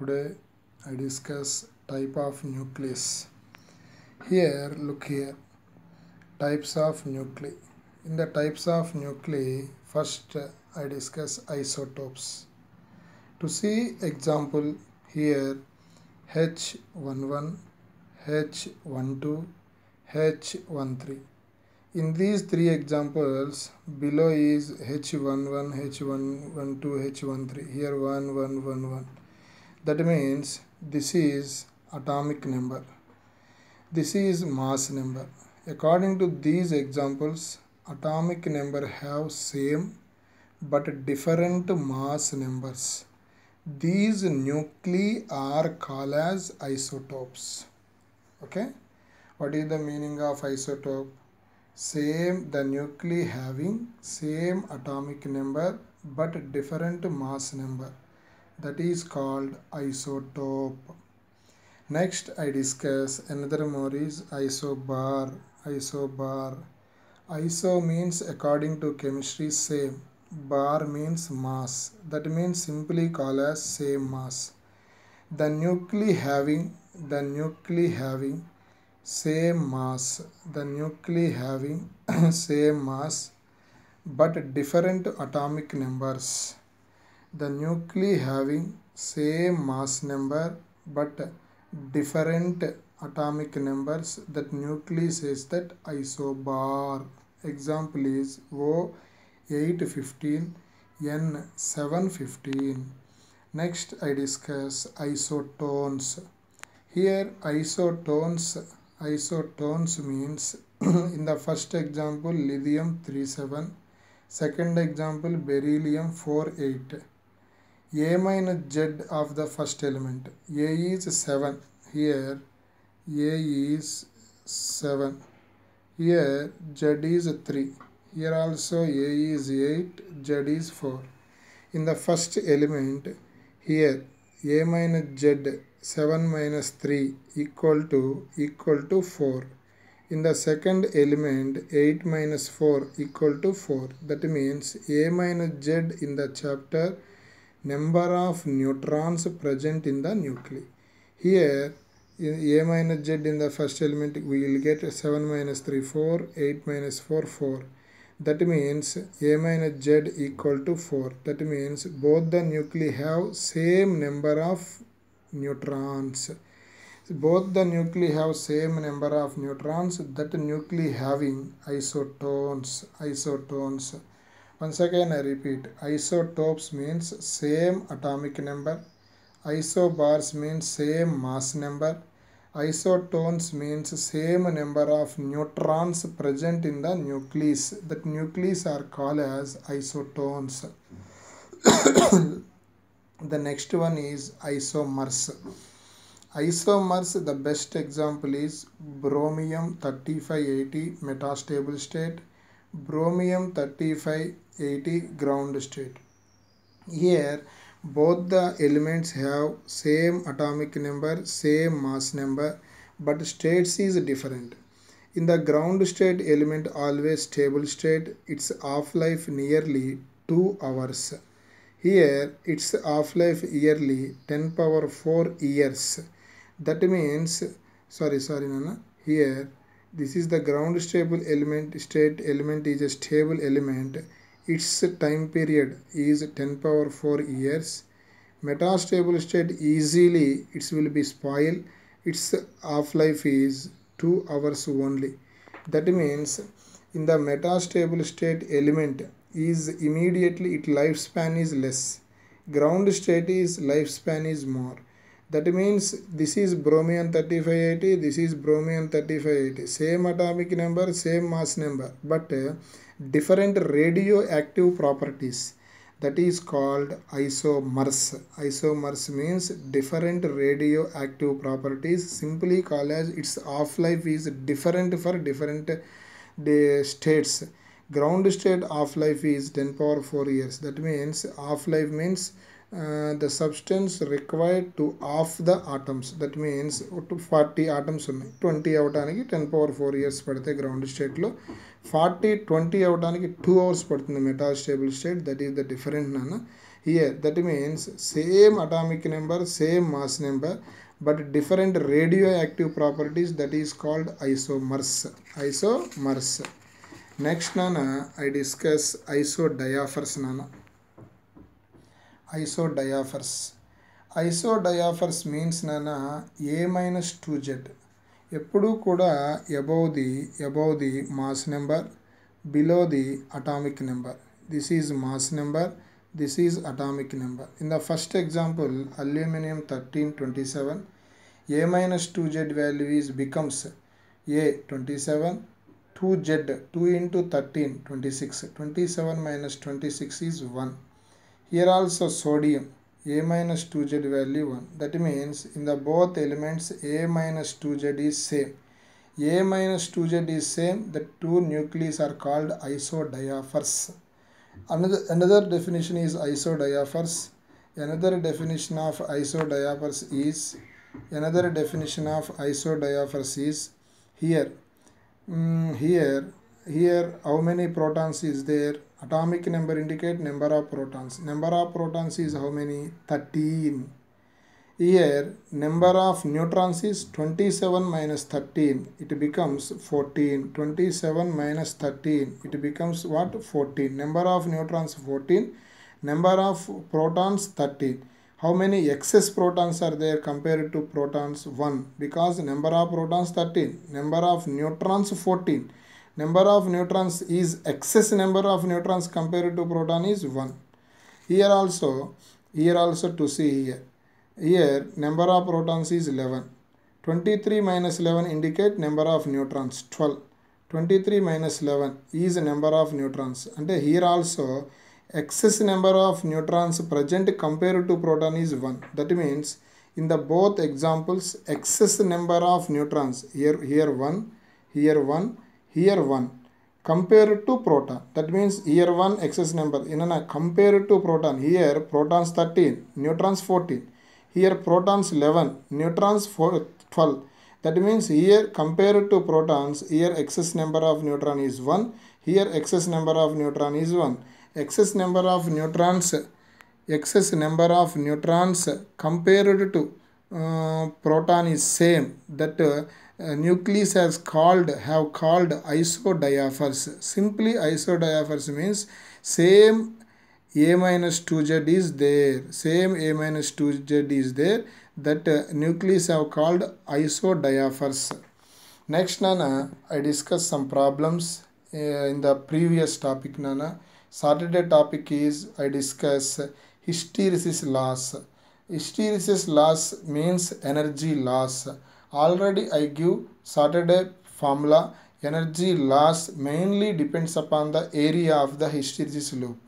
Today I discuss type of nucleus. Here look here types of nuclei. In the types of nuclei first uh, I discuss isotopes. To see example here H11, H12, H13. In these three examples, below is H11, H112, H13. Here 1, 1, 1, 1. That means this is atomic number. This is mass number. According to these examples, atomic number have same but different mass numbers. These nuclei are called as isotopes. Okay? What is the meaning of isotope? Same the nuclei having same atomic number but different mass number. That is called isotope. Next I discuss another more is isobar. Isobar. Iso means according to chemistry same. Bar means mass. That means simply called as same mass. The nuclei having the nuclei having same mass. The nuclei having same mass but different atomic numbers. The nuclei having same mass number but different atomic numbers. That nucleus is that isobar. Example is O 815 N 715. Next I discuss isotones. Here isotones isotones means in the first example lithium 37 second example beryllium 48 a minus z of the first element. A is 7 here a is 7 here z is 3 here also a is 8 z is 4 in the first element here a minus z 7 minus 3 equal to equal to 4 in the second element 8 minus 4 equal to 4 that means a minus z in the chapter number of neutrons present in the nuclei. Here a minus z in the first element we will get 7 minus 3 4 8 minus 4 4 that means a minus z equal to 4 that means both the nuclei have same number of neutrons. Both the nuclei have same number of neutrons. That nuclei having isotones isotones once again i repeat isotopes means same atomic number isobars means same mass number isotones means same number of neutrons present in the nucleus. That nucleus are called as isotones. The next one is isomers. Isomers the best example is bromium 3580 metastable state bromium 3580 ground state. Here both the elements have same atomic number same mass number but states is different. In the ground state element always stable state its half life nearly 2 hours. Here its half life yearly 10 power 4 years. That means sorry sorry nana. Here this is the ground stable element state element is a stable element. Its time period is 10 power 4 years. Metastable state easily it will be spoil. Its half life is 2 hours only. That means in the metastable state element is immediately its lifespan is less. Ground state is lifespan is more that means this is bromium 3580 this is bromium 3580 same atomic number same mass number but uh, different radioactive properties. That is called isomers. Isomers means different radioactive properties. Simply called as its half life is different for different uh, states. Ground state half life is 10 power 4 years. That means half life means the substance required to half the atoms that means forty atoms ఉన్నాయి. Twenty అవ్వడానికి ten power four years పడితే ground స్టేట్లో forty twenty అవ్వడానికి two hours పడుతుంది metastable state that is the different నాన్న. Year that means same atomic number same mass number but different radioactive properties that is called isomers isomers next నాన్న I discuss isodiaphers నాన్న. isodiaphers isodiaphers means nana a minus 2z ఎప్పుడూ కూడా above the above the mass number below the atomic number this is mass number this is atomic number in the first example aluminium thirteen twenty seven A minus two Z value is becomes A twenty seven two Z two into thirteen twenty six twenty seven minus twenty six is one here also sodium a minus 2z value 1 that means in the both elements a minus 2z is same. A minus 2z is same. The two nuclei are called isodiaphers another another definition is isodiaphers another definition of isodiaphers is another definition of isodiaphers is here. Mm, here here how many protons is there? Atomic number indicate number of protons. Number of protons is how many? 13 here number of neutrons is 27 minus 13 it becomes 14 27 minus 13 it becomes what? 14 number of neutrons 14 number of protons 13 how many excess protons are there compared to protons? 1 because number of protons 13 number of neutrons 14 number of neutrons is excess number of neutrons compared to proton is 1 here also here also to see here. Here number of protons is 11 23 minus 11 indicate number of neutrons 12 23 minus 11 is number of neutrons. And here also excess number of neutrons present compared to proton is 1 that means in the both examples excess number of neutrons here here 1 here 1 here 1 compared to proton. That means here 1 excess number. In a compared to proton. Here protons 13 neutrons 14 here protons 11 neutrons 4 12 that means here compared to protons here excess number of neutron is 1 here excess number of neutron is 1 excess number of neutrons excess number of neutrons compared to uh, proton is same. That uh, uh, nucleus has called have called isodiaphers simply isodiaphers means same a minus 2z is there. Same a minus 2z is there. That uh, nucleus have called isodiaphers next nana i discuss some problems uh, in the previous topic nana. Saturday topic is i discuss hysteresis loss. Hysteresis loss means energy loss Already I give Saturday formula energy loss mainly depends upon the area of the hysteresis loop.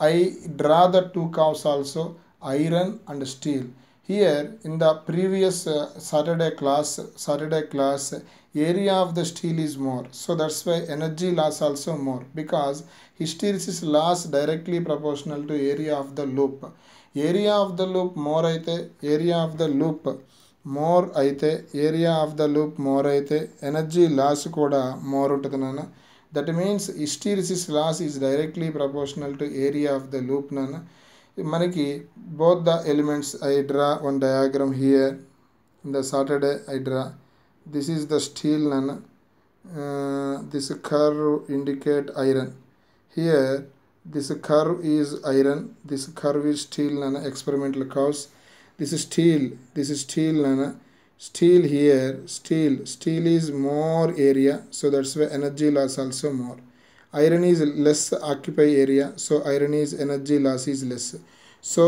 I draw the two curves also iron and steel. Here in the previous uh, Saturday class, Saturday class area of the steel is more. So that's why energy loss also more because hysteresis loss directly proportional to area of the loop. Area of the loop more area of the loop more అయితే area of the loop more అయితే energy loss కూడా more ఉంటుంది నాన్న that means hysteresis loss is directly proportional to area of the loop నాన్న మనకి both the elements I draw one diagram here in the Saturday I draw this is the steel నాన్న this curve indicate iron here this curve is iron this curve is steel నాన్న experimental curves this is steel this is steel nana steel here steel steel is more area so that's why energy loss also more iron is less occupy area so iron is energy loss is less so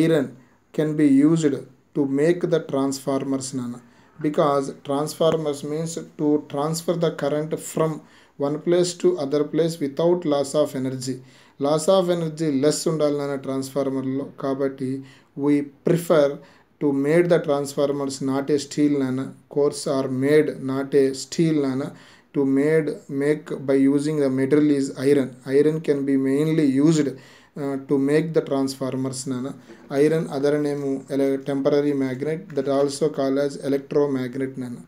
iron can be used to make the transformers nana because transformers means to transfer the current from one place to other place without loss of energy loss of energy less ఉండాలన్న ట్రాన్స్ఫార్మర్లో కాబట్టి we prefer to made the transformers not a steel nana cores are made not a steel nana to made make by using the metal is iron. Iron can be mainly used uh, to make the transformers nana iron other name temporary magnet that also called as electromagnet nana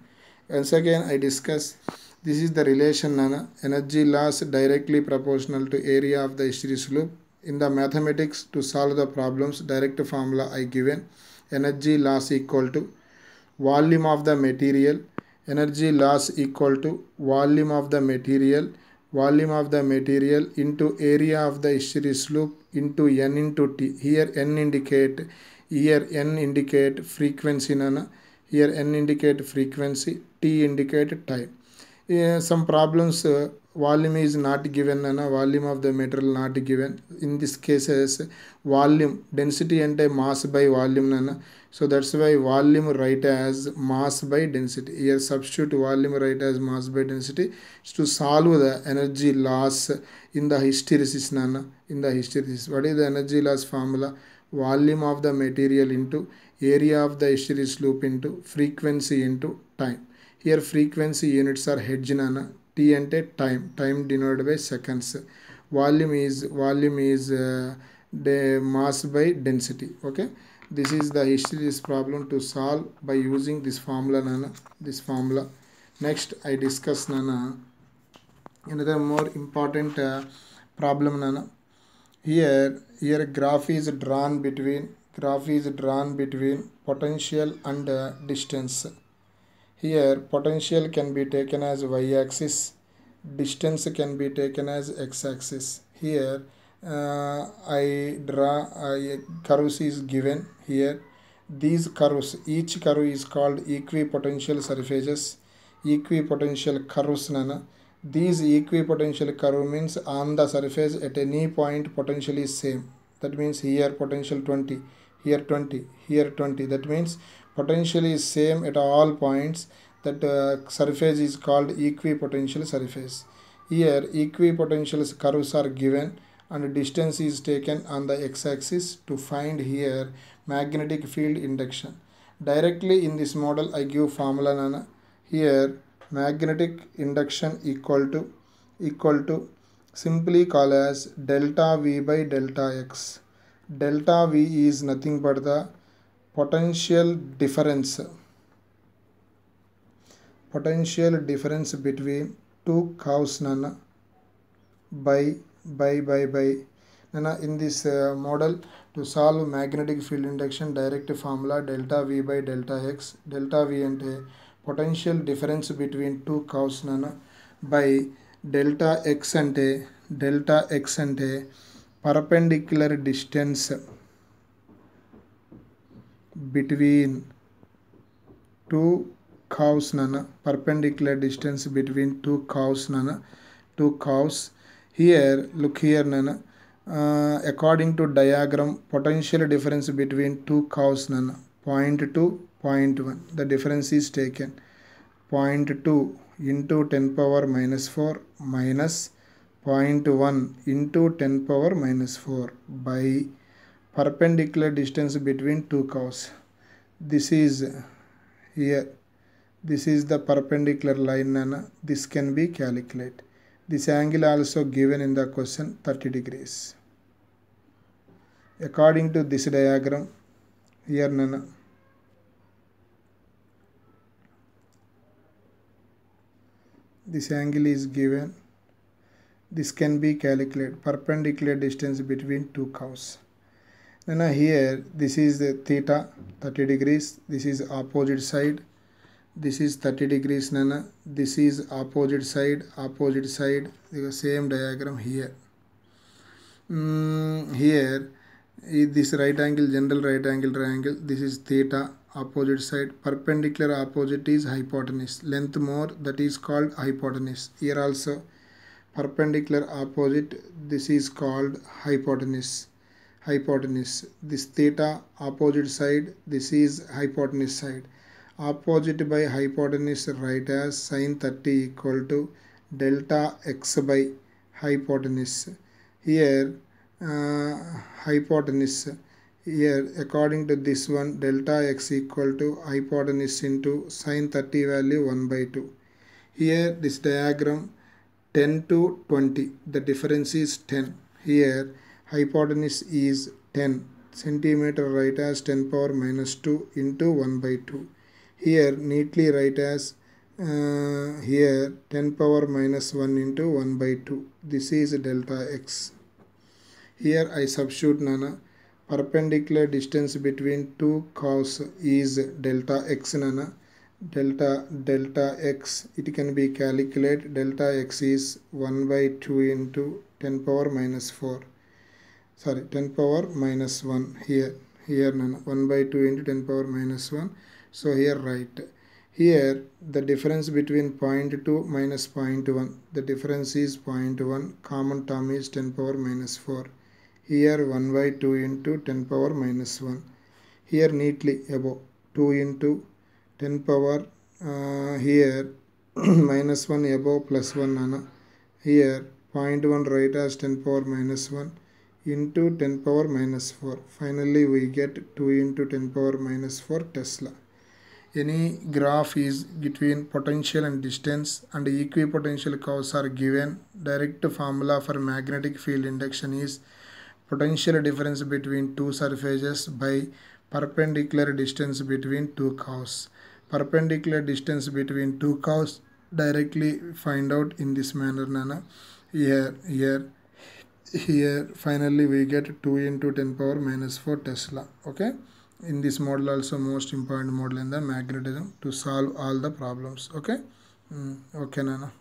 once again i discuss this is the relation nana energy loss directly proportional to area of the hysteresis loop in the mathematics to solve the problems. Direct formula I given. Energy loss equal to volume of the material. Energy loss equal to volume of the material. Volume of the material into area of the hysteresis loop into n into t. Here n indicate here n indicate frequency nana here n indicate frequency t indicate time. Uh, some problems uh, volume is not given nana volume of the material not given in this cases volume density అంటే mass by volume nana so that's why volume write as mass by density here substitute volume write as mass by density to solve the energy loss in the hysteresis nana in the hysteresis what is the energy loss formula volume of the material into area of the hysteresis loop into frequency into time here frequency units are hertz nana t అంటే time time denoted by seconds volume is volume is day mass by density okay this is the history this problem to solve by using this formula నాన్న this formula next I discuss నాన్న another more important uh, problem nana here here graph is drawn between graph is drawn between potential and uh, distance here potential can be taken as y axis distance can be taken as x axis here uh, i draw uh, curves is given here. These curves each curve is called equipotential surfaces equipotential curves nana. These equipotential curve means on the surface at any point potential is same. That means here potential 20 here 20 here 20 that means potential is same at all points that uh, surface is called equipotential surface. Here equipotential curves are given and distance is taken on the x-axis to find here magnetic field induction. Directly in this model i give formula nana. Here magnetic induction equal to equal to simply call as delta v by delta x. Delta v is nothing but the potential difference potential difference between two curves nana by by by by nana in this uh, model to solve magnetic field induction direct formula delta v by delta x delta v and a potential difference between two curves nana by delta x and a delta x and a perpendicular distance between two curves nana perpendicular distance between two curves nana two curves here look here nana. Uh, according to diagram potential difference between two curves nana point 2 point 1 the difference is taken. Point 2 into 10 power minus 4 minus 0.1 into 10 power minus 4 by perpendicular distance between two curves. This is here. This is the perpendicular line and this can be calculated. This angle also given in the question 30 degrees. According to this diagram here nana. This angle is given. This can be calculated. Perpendicular distance between two curves now here this is the theta 30 degrees. This is opposite side. This is 30 degrees nana this is opposite side opposite side. The same diagram here. Mm, here this right angle general right angle triangle this is theta opposite side. Perpendicular opposite is hypotenuse. Length more that is called hypotenuse. Here also perpendicular opposite this is called hypotenuse hypotenuse. This theta opposite side this is hypotenuse side. Opposite by hypotenuse write as sine 30 equal to delta x by hypotenuse. Here uh, hypotenuse. Here according to this one delta x equal to hypotenuse into sine 30 value 1 by 2 here this diagram 10 to 20 the difference is 10 here hypotenuse is 10 centimeter write as 10 power minus 2 into 1 by 2 here neatly write as uh, here 10 power minus 1 into 1 by 2 this is delta x. Here I substitute nana. Perpendicular distance between two curves is delta x nana. Delta delta x. It can be calculated. Delta x is 1 by 2 into 10 power minus 4 sorry 10 power minus 1 here. Here nana 1 by 2 into 10 power minus 1 so here write here the difference between point 2 minus point 1 the difference is point 1 common term is 10 power minus 4 here 1 by 2 into 10 power minus 1 here neatly above. 2 into 10 power uh, here. Minus 1 above plus 1 nana here point 1 right as 10 power minus 1 into 10 power minus 4 finally we get 2 into 10 power minus 4 tesla. Any graph is between potential and distance and equipotential curves are given. Direct formula for magnetic field induction is potential difference between two surfaces by perpendicular distance between two curves. Perpendicular distance between two curves directly find out in this manner nana. Here here here finally we get 2 into 10 power minus 4 tesla okay? In this model also most important model in the magnetism to solve all the problems okay? Mm, okay nana